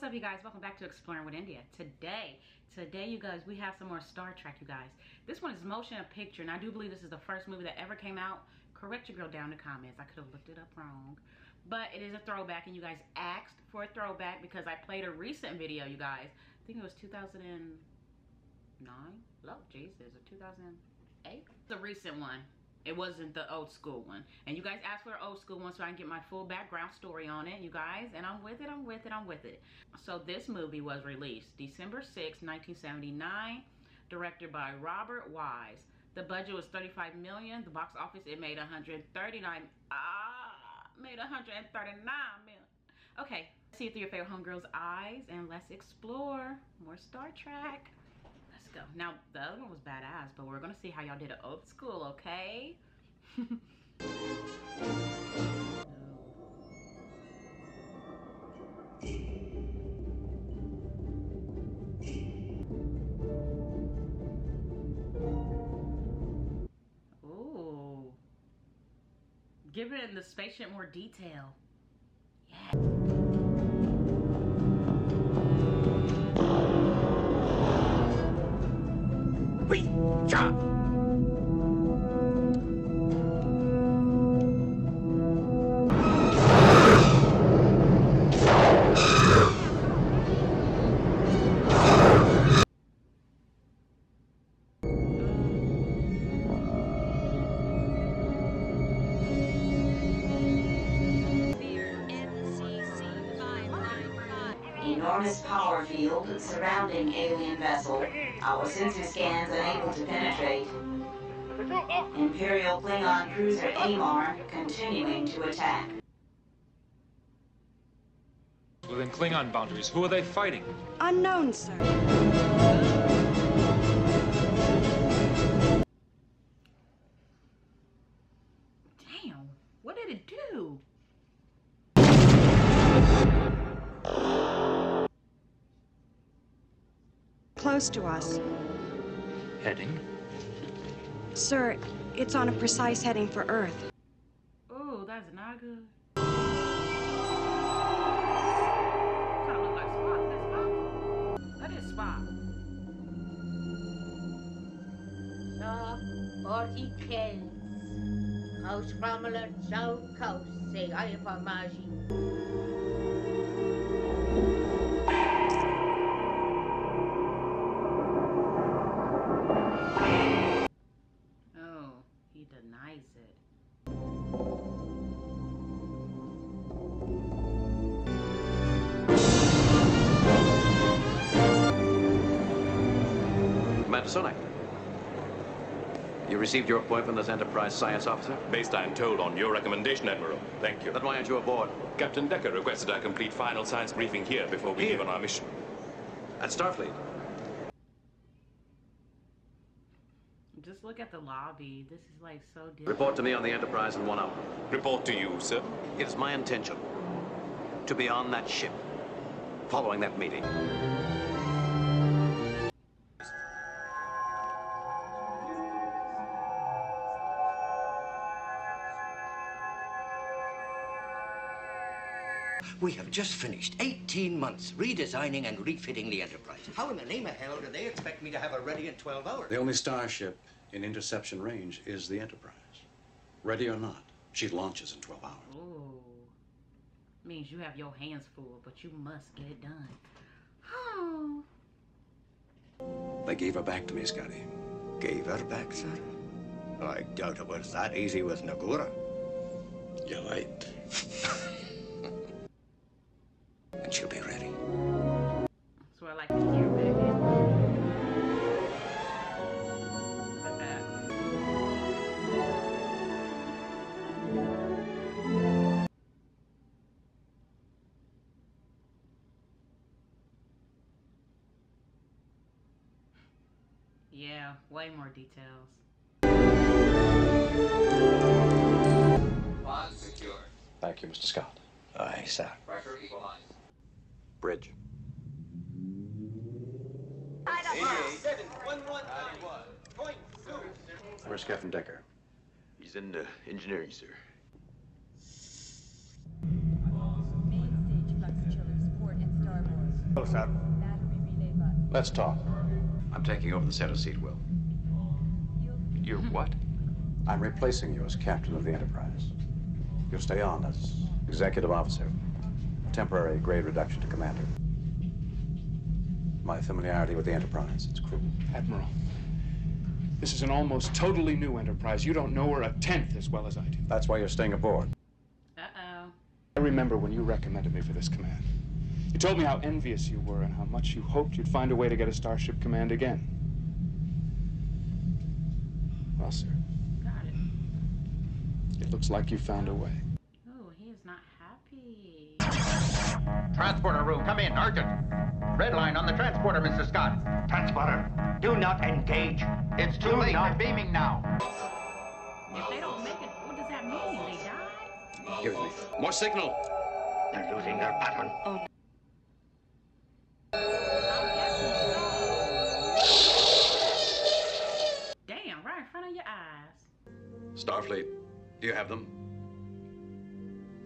what's up you guys? Welcome back to exploring with india. Today today you guys we have some more star trek you guys. This one is motion picture and i do believe this is the first movie that ever came out. Correct your girl down in the comments. I could have looked it up wrong. But it is a throwback and you guys asked for a throwback because i played a recent video you guys. I think it was 2009 oh jesus or 2008 the recent one it wasn't the old school one. And you guys asked for the old school one so I can get my full background story on it, you guys. And I'm with it, I'm with it, I'm with it. So this movie was released December 6, 1979, directed by Robert Wise. The budget was 35 million. The box office, it made 139, ah, made 139 million. Okay, see it through your favorite homegirl's eyes and let's explore more Star Trek go. Now, the other one was badass, but we're gonna see how y'all did it old school, okay? Ooh. Give it in the spaceship more detail. Enormous power field surrounding alien vessel. Our sensor scans unable to penetrate. Imperial Klingon cruiser Amar continuing to attack. Within Klingon boundaries, who are they fighting? Unknown, sir. Close to us. Heading? Sir, it's on a precise heading for Earth. Oh, that's not good. Kind of look like Spock. Is that Spock? That is Spock. So, 40 kills. Coast Cromwell, South Coast, say I for Commander You received your appointment as Enterprise Science Officer? Based, I am told, on your recommendation, Admiral. Thank you. Then why aren't you aboard? Captain Decker requested I complete final science briefing here before we Here? leave on our mission. At Starfleet? Just look at the lobby. This is like so different. Report to me on the Enterprise in one hour. Report to you, sir. It is my intention to be on that ship following that meeting. We have just finished 18 months redesigning and refitting the Enterprise. How in the name of hell do they expect me to have her ready in 12 hours? The only starship in interception range is the Enterprise. Ready or not, she launches in 12 hours. Ooh. Means you have your hands full, but you must get it done. Oh. They gave her back to me, Scotty. Gave her back, sir? I doubt it was that easy with Nogura. You're right. more details. Pod secure. Thank you, Mr. Scott. Aye, sir. Pressure equalized. Bridge. Where's Captain Decker? He's in uh, engineering, sir. Main stage flux chillers, port and starboard. Hello, sir. Let's talk. I'm taking over the center seat, Will. You're mm-hmm. what? I'm replacing you as captain of the Enterprise. You'll stay on as executive officer. Temporary grade reduction to commander. My familiarity with the Enterprise, its crew. Admiral, this is an almost totally new enterprise. You don't know her a tenth as well as I do. That's why you're staying aboard. Uh-oh. I remember when you recommended me for this command. You told me how envious you were and how much you hoped you'd find a way to get a Starship Command again. Well, sir, Got it. it looks like you found a way. Oh, he is not happy. Transporter room, come in, urgent. Red line on the transporter, Mr. Scott. Transporter, do not engage. It's too late. They're beaming now. If they don't make it, what does that mean? They die? Give it me. More signal. They're losing their pattern. I'm Starfleet, do you have them?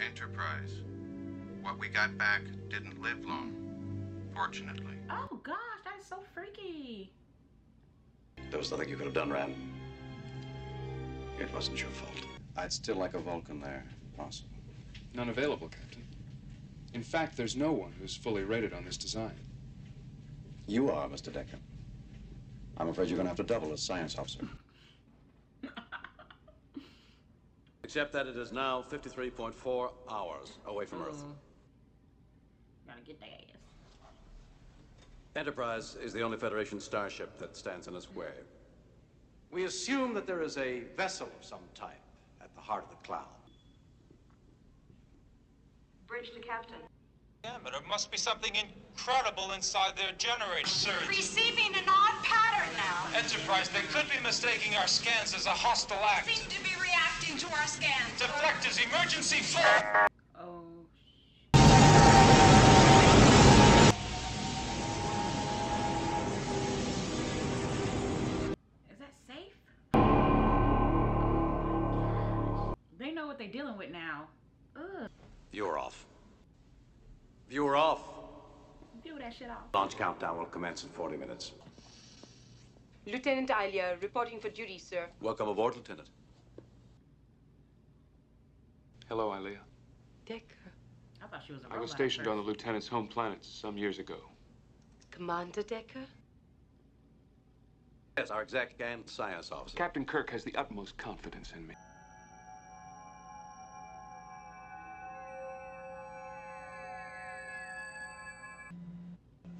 Enterprise. What we got back didn't live long. Fortunately. Oh gosh, that is so freaky. There was nothing you could have done, Rand. It wasn't your fault. I'd still like a Vulcan there, if possible. None available, Captain. In fact, there's no one who's fully rated on this design. You are, Mr. Decker. I'm afraid you're going to have to double as science officer. Except that it is now 53.4 hours away from Earth. Gotta get that ass. Enterprise is the only Federation starship that stands in its way. We assume that there is a vessel of some type at the heart of the cloud. Bridge to captain. Yeah, but there must be something incredible inside their generator, sir. Receiving an odd pattern now. Enterprise, they could be mistaking our scans as a hostile act. Seem to be reacting to our scans. Deflectors, emergency fire! Oh. Is that safe? Oh. They know what they're dealing with now. Ugh. Viewer off. Viewer off. Do that shit off. Launch countdown will commence in 40 minutes. Lieutenant Ilia, reporting for duty, sir. Welcome aboard, Lieutenant. Hello, Ilia. Decker. I thought she was a I robot was stationed on the lieutenant's home planet some years ago. Commander Decker? Yes, our exec and science officer. Captain Kirk has the utmost confidence in me.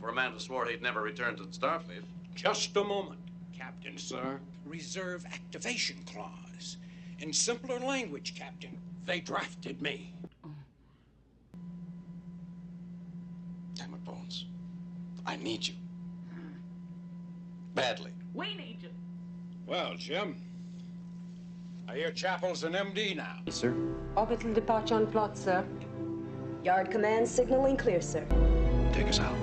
For a man who swore he'd never return to Starfleet. Just a moment, Captain, sir. Reserve activation clause. In simpler language, Captain, they drafted me. Damn it, Bones. I need you. Badly. We need you. Well, Jim, I hear Chapel's an MD now. Yes, Sir? Orbital departure on plot, sir. Yard command signaling clear, sir. Take us out.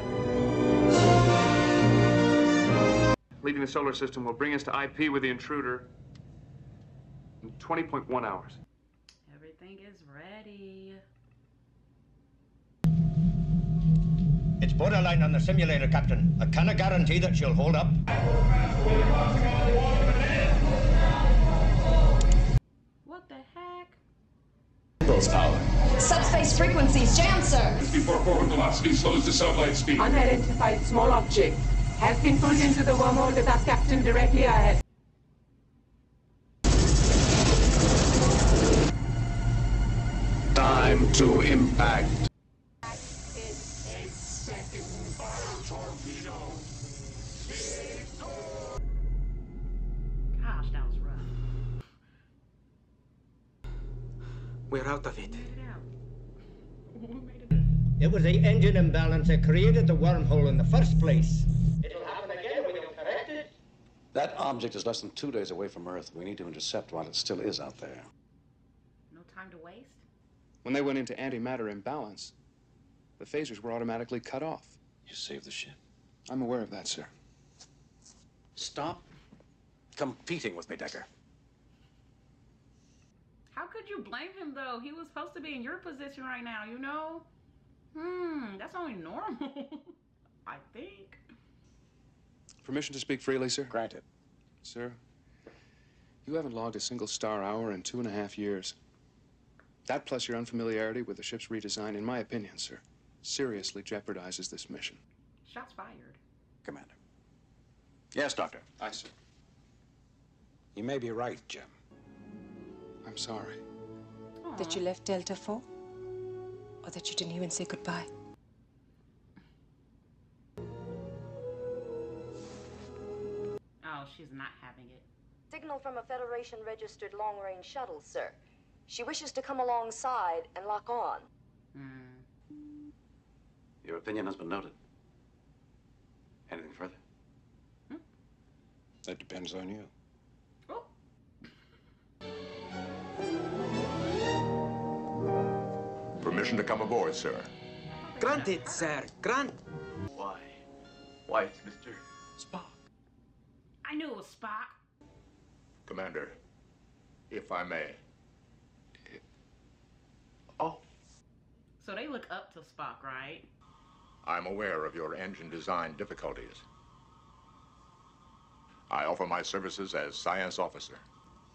Leaving the solar system will bring us to IP with the intruder in 20.1 hours. Everything is ready. It's borderline on the simulator, Captain. I cannot guarantee that she'll hold up. What the heck? Impulse power. Subspace frequencies jammed, sir. Before forward velocity slows to sublight speed. Unidentified small object has been pulled into the wormhole with our captain directly ahead. To impact. Gosh, that was rough. We're out of it. It. It was the engine imbalance that created the wormhole in the first place. It'll happen again when you correct it. That object is less than two days away from Earth. We need to intercept while it still is out there. No time to waste. When they went into antimatter imbalance, the phasers were automatically cut off. You saved the ship. I'm aware of that, sir. Stop competing with me, Decker. How could you blame him though? He was supposed to be in your position right now, you know? Hmm, that's only normal. I think. Permission to speak freely, sir? Granted. Sir, you haven't logged a single star hour in two and a half years. That plus your unfamiliarity with the ship's redesign, in my opinion, sir, seriously jeopardizes this mission. Shots fired. Commander. Yes, Doctor. Aye, sir. You may be right, Jim. I'm sorry. That you left Delta 4? Or that you didn't even say goodbye? Oh, she's not having it. Signal from a Federation registered long range shuttle, sir. She wishes to come alongside and lock on. Hmm. Your opinion has been noted. Anything further? Hmm? That depends on you. Oh. Permission to come aboard, sir. Granted, sir. Grant. Why? Why, it's Mr. Spock. I knew it was Spock. Commander, if I may. So they look up to Spock, right? I'm aware of your engine design difficulties. I offer my services as science officer.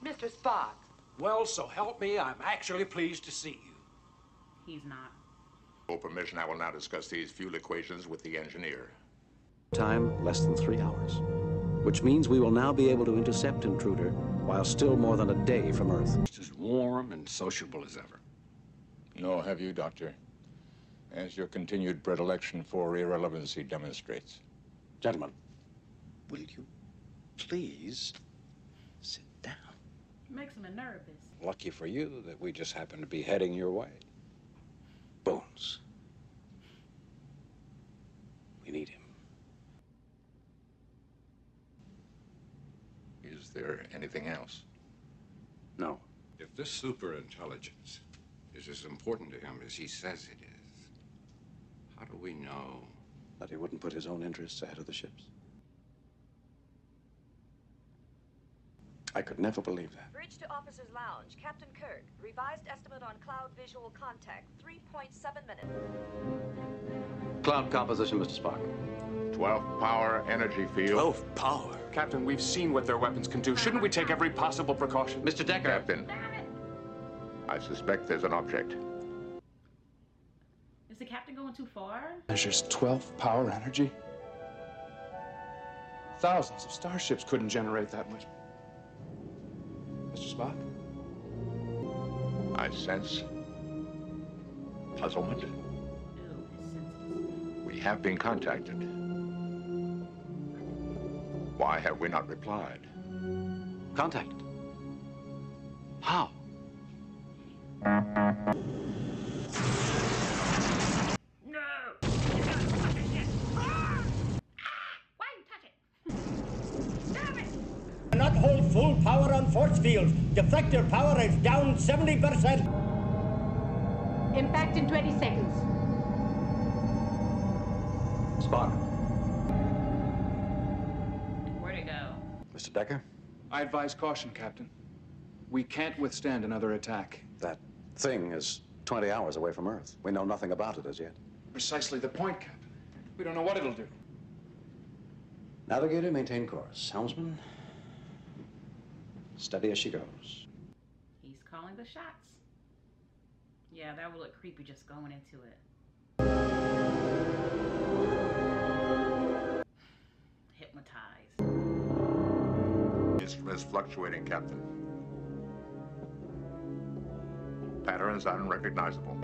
Mr. Spock. Well, so help me, I'm actually pleased to see you. He's not. For permission, I will now discuss these fuel equations with the engineer. Time less than three hours. Which means we will now be able to intercept Intruder while still more than a day from Earth. Just as warm and sociable as ever. No, have you, Doctor? As your continued predilection for irrelevancy demonstrates. Gentlemen, Will you please sit down? Makes him nervous. Lucky for you that we just happen to be heading your way. Bones. we need him. Is there anything else? No. If this superintelligence is as important to him as he says it is, how do we know? That he wouldn't put his own interests ahead of the ship's. I could never believe that. Bridge to Officer's Lounge. Captain Kirk. Revised estimate on cloud visual contact. 3.7 minutes. Cloud composition, Mr. Spock. 12 power energy field. 12 power. Captain, we've seen what their weapons can do. Shouldn't we take every possible precaution? Mr. Decker. Captain, I suspect there's an object. Is the captain going too far? Measures 12 power energy? Thousands of starships couldn't generate that much. Mr. Spock? I sense puzzlement. We have been contacted. Why have we not replied? Contacted? How? Cannot hold full power on force fields. Deflector power is down 70%. Impact in 20 seconds. Spock. Where'd it go? Mr. Decker? I advise caution, Captain. We can't withstand another attack. That thing is 20 hours away from Earth. We know nothing about it as yet. Precisely the point, Captain. We don't know what it'll do. Navigator, maintain course. Helmsman, steady as she goes. He's calling the shots. Yeah, that would look creepy just going into it. Hypnotized. Instruments fluctuating, Captain. Patterns unrecognizable.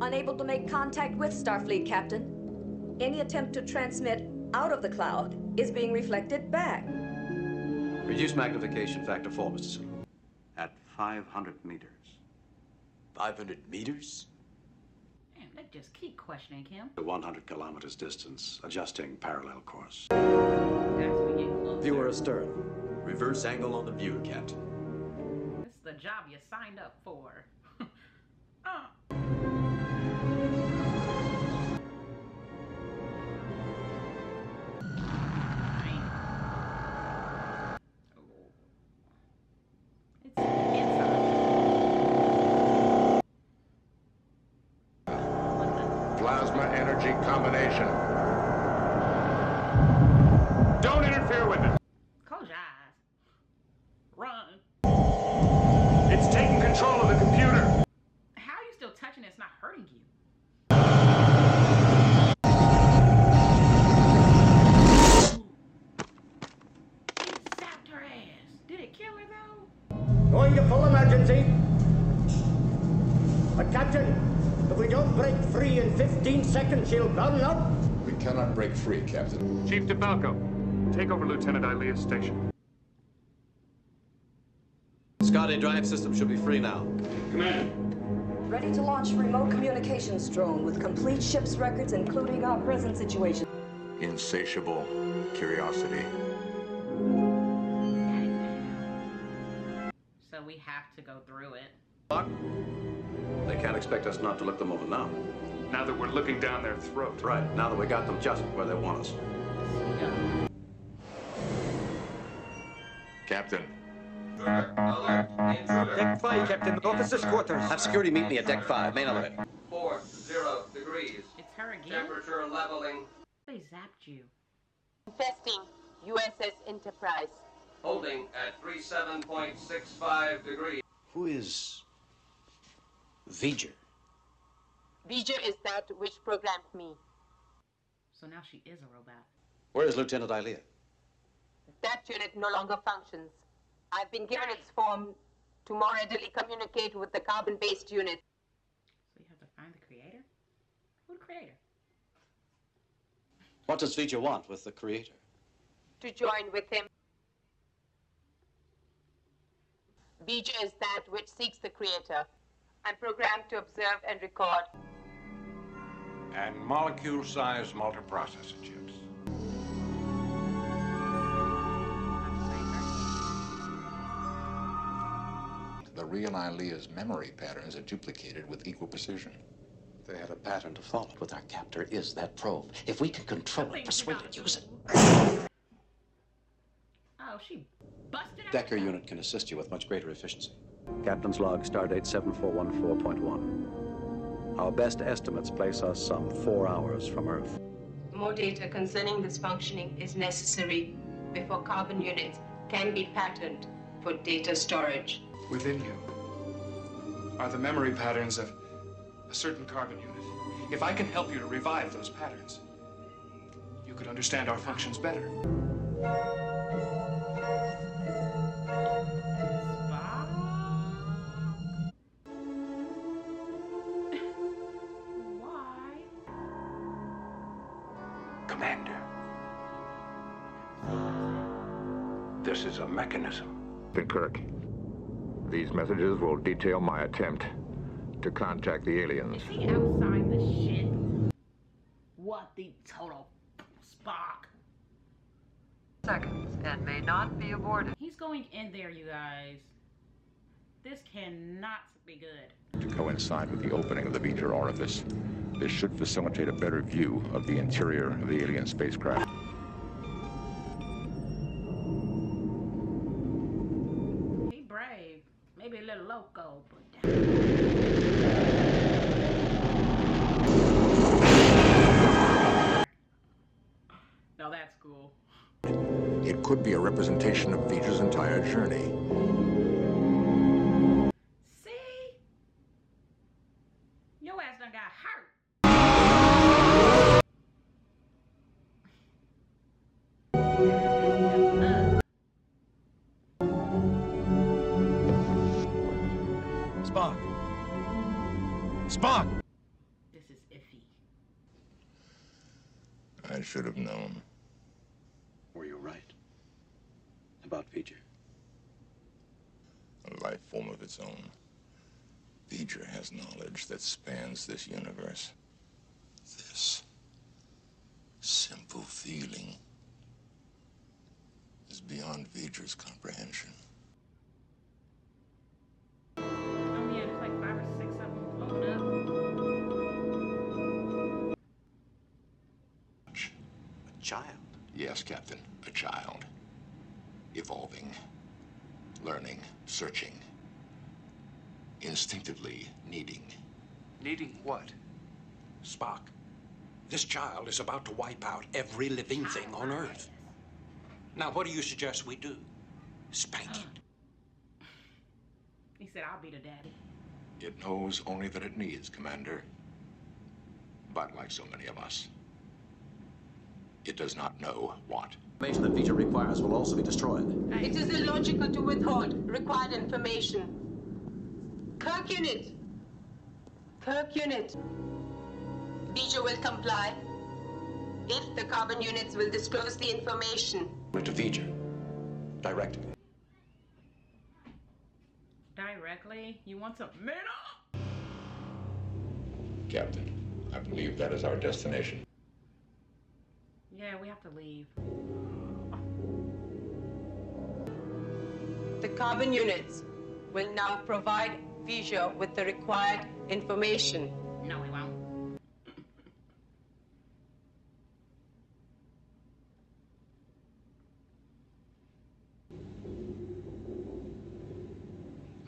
Unable to make contact with Starfleet, Captain. Any attempt to transmit out of the cloud is being reflected back. Reduce magnification factor 4, Mr. Sulu. At 500 meters. 500 meters? Man, they just keep questioning him. To 100 kilometers distance, adjusting parallel course. Viewer astern. Reverse angle on the view, Captain. Job you signed up for. Though? Going to full emergency. But, Captain, if we don't break free in 15 seconds, she'll burn up. We cannot break free, Captain. Chief DiFalco, take over Lieutenant Ilia's station. Scotty drive system should be free now. Commander. Ready to launch remote communications drone with complete ship's records, including our present situation. Insatiable curiosity. We have to go through it. They can't expect us not to look them over now. Now that we're looking down their throat. Right, now that we got them just where they want us. Captain. Deck 5, Captain. Officers' quarters. Have security meet me at deck 5, main elevator. Four, zero degrees. It's her again. Temperature leveling. They zapped you. Testing USS Enterprise. Holding at 37.65 degrees. Who is V'ger? V'ger is that which programmed me. So now she is a robot. Where is Lieutenant Ilia? That unit no longer functions. I've been given its form to more readily communicate with the carbon-based unit. So you have to find the creator? Who the creator? What does V'ger want with the creator? To join with him. V'ger is that which seeks the creator. I'm programmed to observe and record. And molecule-sized multiprocessor chips. The real Ilia's memory patterns are duplicated with equal precision. They had a pattern to follow. With our captor is that probe. If we can control it, persuade it, use it. Oh, she busted out. Decker unit can assist you with much greater efficiency. Captain's log, stardate 7414.1. Our best estimates place us some four hours from Earth. More data concerning this functioning is necessary before carbon units can be patterned for data storage. Within you are the memory patterns of a certain carbon unit. If I can help you to revive those patterns, you could understand our functions better. This is a mechanism. Kirk, these messages will detail my attempt to contact the aliens. Is he outside the shit? What the total Spock? Seconds and may not be aborted. He's going in there, you guys. This cannot be good. To coincide with the opening of the V'ger orifice, this should facilitate a better view of the interior of the alien spacecraft. Maybe a little loco, but No, that's cool. It could be a representation of V'ger's entire journey. Should have known. Were you right? About V'ger? A life form of its own. V'ger has knowledge that spans this universe. This simple feeling is beyond V'ger's comprehension. Captain. A child. Evolving. Learning. Searching. Instinctively needing. Needing what? Spock, this child is about to wipe out every living thing on Earth. Now, what do you suggest we do? Spank it. He said, I'll be the daddy. It knows only that it needs, Commander. But like so many of us, it does not know what. Information that V'ger requires will also be destroyed. It is illogical to withhold required information. Kirk unit. Kirk unit. V'ger will comply if the carbon units will disclose the information. To V'ger. Directly. Directly? You want some men up? Captain, I believe that is our destination. Yeah, we have to leave. The carbon units will now provide V'ger with the required information. No, we won't.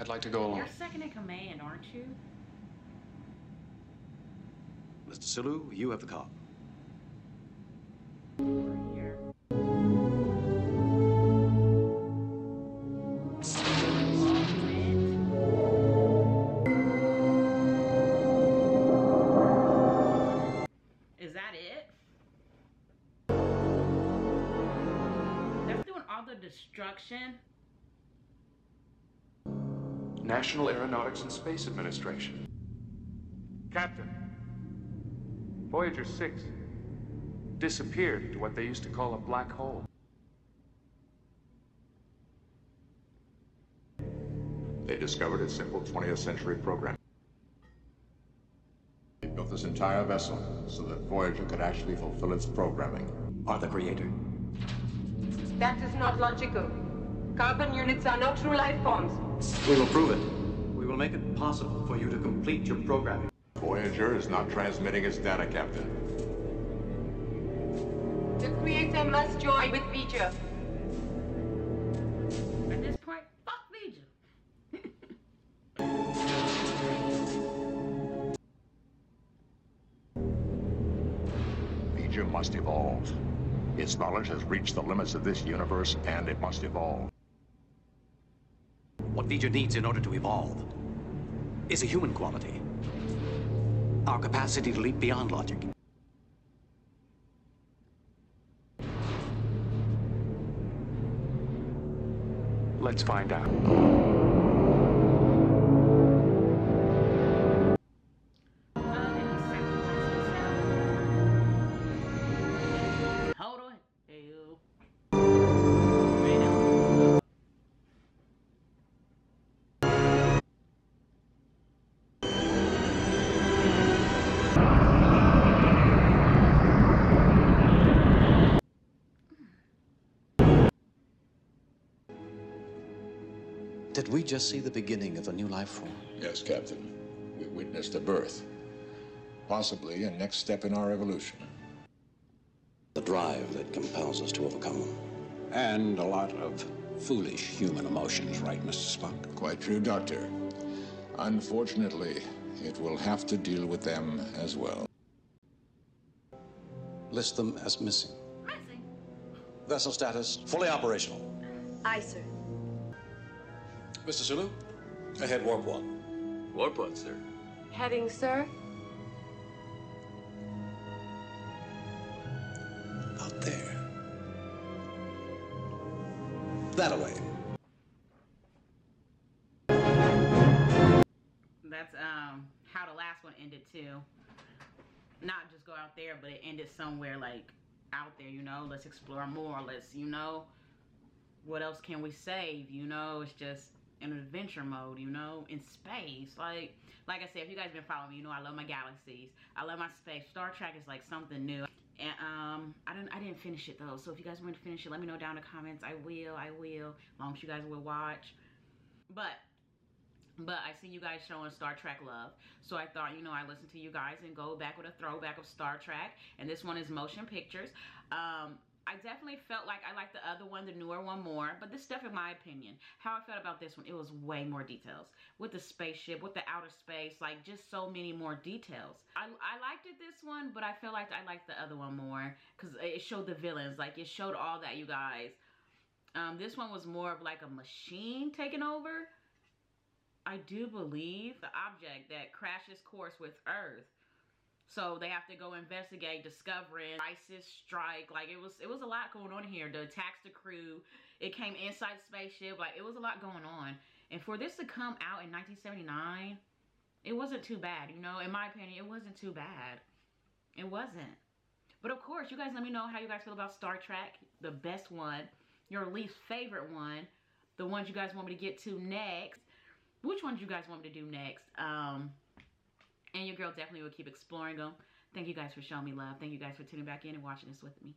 I'd like to go along. You're second in command, aren't you? Mr. Sulu, you have the call. Here. Is that it? That's doing all the destruction. National Aeronautics and Space Administration. Captain, Voyager 6 disappeared to what they used to call a black hole. They discovered a simple 20th century program. They built this entire vessel so that Voyager could actually fulfill its programming. Are the creator. That is not logical. Carbon units are not true life forms. We will prove it. We will make it possible for you to complete your programming. Voyager is not transmitting its data, Captain. The Creator must join with V'ger. At this point, fuck V'ger. V'ger must evolve. Its knowledge has reached the limits of this universe, and it must evolve. What V'ger needs in order to evolve is a human quality. Our capacity to leap beyond logic. Let's find out. Did we just see the beginning of a new life form? Yes, Captain. We witnessed a birth. Possibly a next step in our evolution. The drive that compels us to overcome them. And a lot of foolish human emotions, right, Mr. Spock? Quite true, Doctor. Unfortunately, it will have to deal with them as well. List them as missing. Vessel status fully operational. Aye, sir. Mr. Sulu, ahead warp one. Warp one, sir. Heading, sir? Out there. That away. That's um how the last one ended too. Not just go out there, but it ended somewhere like out there, you know. Let's explore more. Let's, you know, what else can we save? You know, it's just in adventure mode, you know, in space. Like, like I said, if you guys been following me, you know I love my galaxies. I love my space. Star Trek is like something new. And um, I didn't, I didn't finish it though. So if you guys want to finish it, let me know down in the comments. I will, I will. Long as you guys will watch. But but I see you guys showing Star Trek love. So I thought, you know, I listened to you guys and go back with a throwback of Star Trek. And this one is motion pictures. Um, I definitely felt like I liked the other one, the newer one more. But this stuff, in my opinion, how I felt about this one, it was way more details. With the spaceship, with the outer space, like just so many more details. I, I liked it this one, but I feel like I liked the other one more. Because it showed the villains. Like it showed all that, you guys. Um, this one was more of like a machine taking over. I do believe the object that crashes course with Earth. So they have to go investigate, discovering ISIS strike. Like it was, it was a lot going on here. The attacks the crew. It came inside the spaceship. Like it was a lot going on. And for this to come out in 1979, it wasn't too bad. You know, in my opinion, it wasn't too bad. It wasn't. But of course, you guys let me know how you guys feel about Star Trek. The best one, your least favorite one, the ones you guys want me to get to next. Which ones you guys want me to do next? Um, and your girl definitely will keep exploring them. Thank you guys for showing me love. Thank you guys for tuning back in and watching this with me.